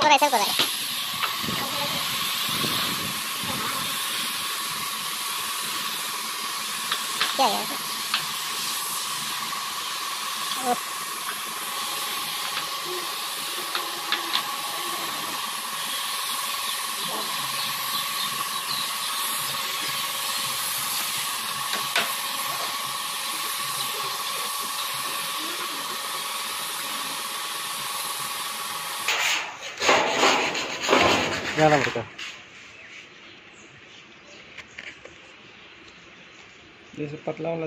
过来，过来。ज़्यादा बढ़ता जैसे पतला वाला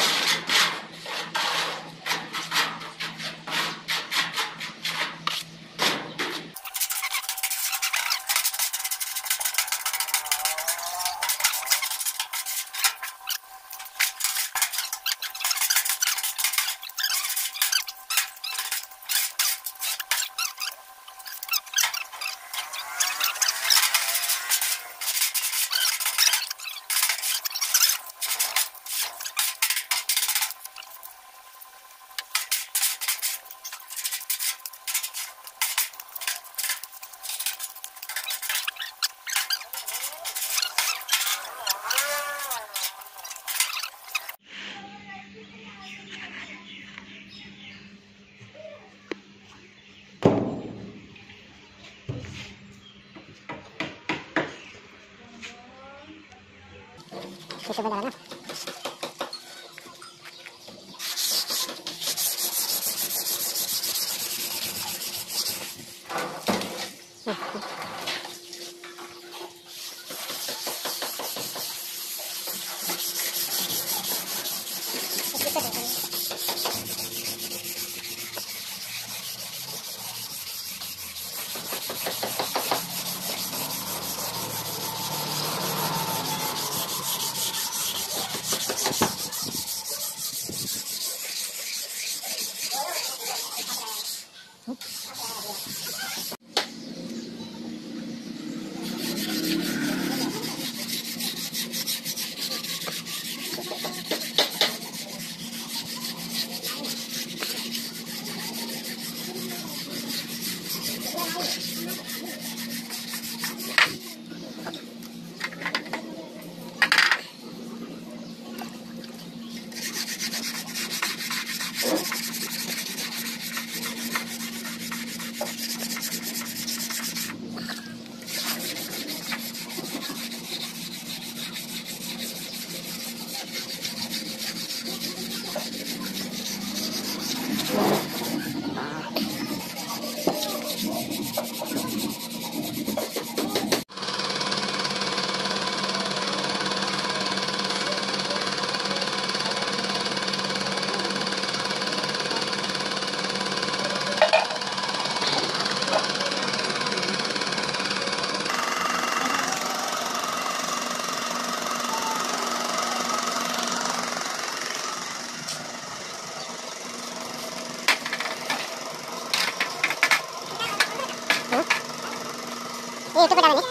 Si sebenarnya Terima kasih kerana Oops. いうとこだわね。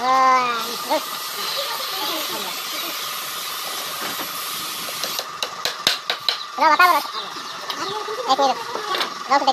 Lo matamos. Lo s u p h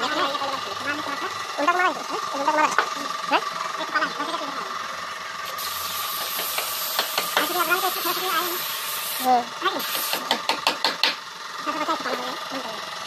Untuk malam itu, untuk malam. Nah, itu malam.